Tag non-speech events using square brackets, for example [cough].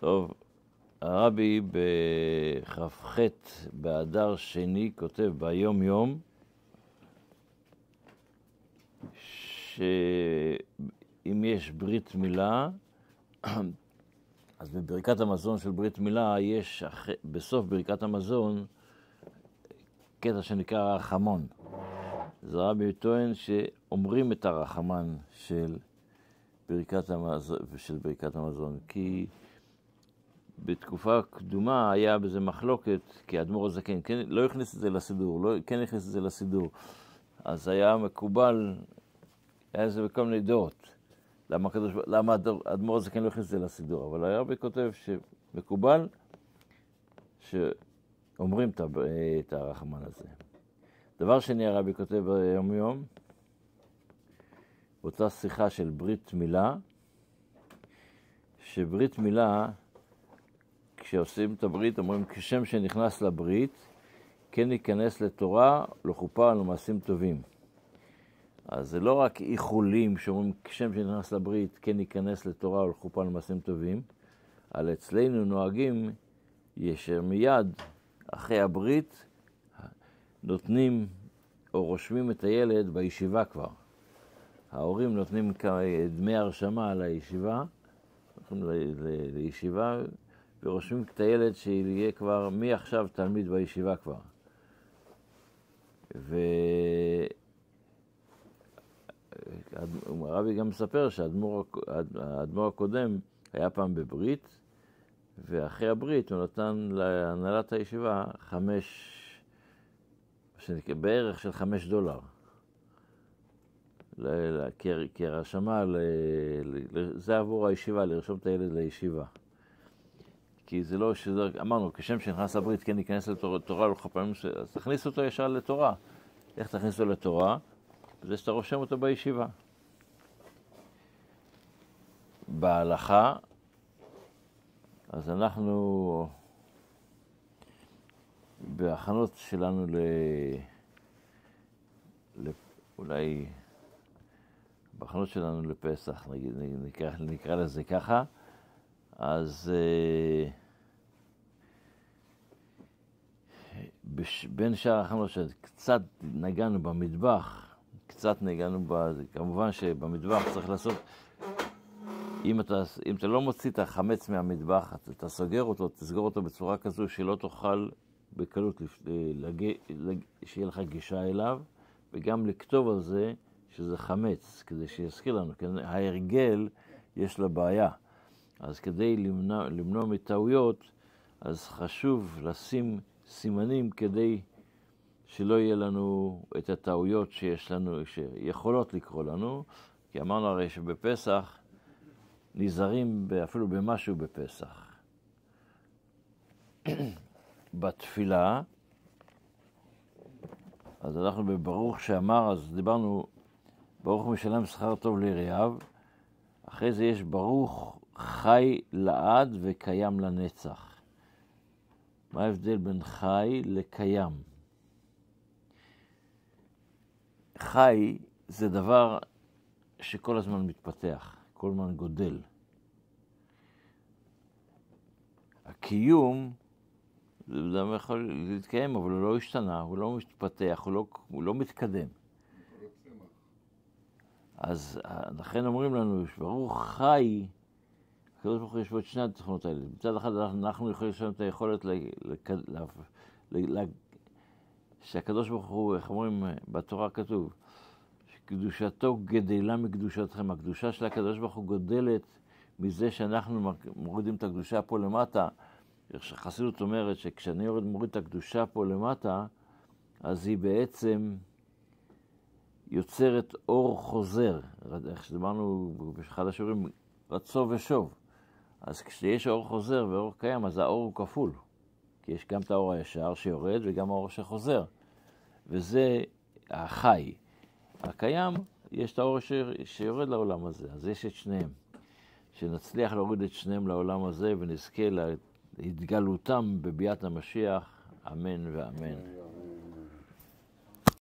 טוב, הרבי בכ"ח באדר שני כותב ביום יום שאם יש ברית מילה, אז בברכת המזון של ברית מילה יש בסוף ברכת המזון קטע שנקרא רחמון. אז הרבי טוען שאומרים את הרחמן של ברכת המזון, של ברכת המזון כי בתקופה קדומה היה בזה מחלוקת, כי האדמו"ר הזקן כן, לא הכניס את זה לסידור, לא, כן הכניס את זה לסידור. אז היה מקובל, היה זה בכל מיני דעות. למה, הקדוש, למה האדמו"ר הזקן לא הכניס את זה לסידור? אבל הרבי כותב שמקובל שאומרים את הרחמן הזה. דבר שני, הרבי כותב ביום יום, באותה שיחה של ברית מילה, שברית מילה כשעושים את הברית, אומרים, כשם שנכנס לברית, כן ייכנס לתורה, לחופה ולמעשים טובים. אז זה לא רק איחולים שאומרים, כשם שנכנס לברית, כן ייכנס לתורה ולחופה ולמעשים טובים, אלא אצלנו נוהגים, ישר מיד, אחרי הברית, נותנים או רושמים את הילד בישיבה כבר. ההורים נותנים דמי הרשמה לישיבה, לישיבה, ורושמים את הילד שיהיה כבר מעכשיו תלמיד בישיבה כבר. והרבי גם מספר שהאדמו"ר הקודם היה פעם בברית, ואחרי הברית הוא נתן להנהלת הישיבה חמש, בערך של חמש דולר. כהרשמה, זה עבור הישיבה, לרשום את הילד לישיבה. כי זה לא שזה, אמרנו, כשם שנכנס לברית כן ייכנס לתורה לא פעמים, אז תכניס אותו ישר לתורה. איך תכניס אותו לתורה? זה שאתה רושם אותו בישיבה. בהלכה, אז אנחנו בהכנות שלנו ל... ל... אולי בהכנות שלנו לפסח, נגיד, נקרא, נקרא לזה ככה, אז uh, בש... בין שאר ההכנות שקצת נגענו במטבח, קצת נגענו ב... כמובן שבמטבח צריך לעשות, אם אתה, אם אתה לא מוציא את החמץ מהמטבח, אתה, אתה סוגר אותו, תסגור אותו בצורה כזו שלא תוכל בקלות, לג... לג... שיהיה לך גישה אליו, וגם לכתוב על זה שזה חמץ, כדי שיזכיר לנו, כי ההרגל יש לה בעיה. אז כדי למנוע, למנוע מטעויות, אז חשוב לשים סימנים כדי שלא יהיה לנו את הטעויות שיש לנו, שיכולות לקרות לנו, כי אמרנו הרי שבפסח נזהרים אפילו במשהו בפסח. [clears throat] בתפילה, אז אנחנו בברוך שאמר, אז דיברנו, ברוך משלם שכר טוב ליריעיו, אחרי זה יש ברוך חי לעד וקיים לנצח. מה ההבדל בין חי לקיים? חי זה דבר שכל הזמן מתפתח, כל הזמן גודל. הקיום, זה דבר יכול להתקיים, אבל הוא לא השתנה, הוא לא מתפתח, הוא לא, הוא לא מתקדם. אז לכן אומרים לנו, ברוך חי הקדוש ברוך הוא יש בו את שני התכונות האלה. מצד אחד אנחנו יכולים לשלם את היכולת שהקדוש ברוך הוא, איך אומרים בתורה כתוב, שקדושתו גדלה מקדושתכם. הקדושה של הקדוש ברוך הוא גודלת מזה שאנחנו מורידים את הקדושה פה למטה. חסידות אומרת שכשאני יורד מוריד את הקדושה פה למטה, אז היא בעצם יוצרת אור חוזר. איך שדיברנו באחד השיעורים, רצו ושוב. אז כשיש אור חוזר ואור קיים, אז האור הוא כפול. כי יש גם את האור הישר שיורד וגם האור שחוזר. וזה החי. הקיים, יש את האור שיורד לעולם הזה, אז יש את שניהם. שנצליח להוריד את שניהם לעולם הזה ונזכה להתגלותם בביאת המשיח, אמן ואמן.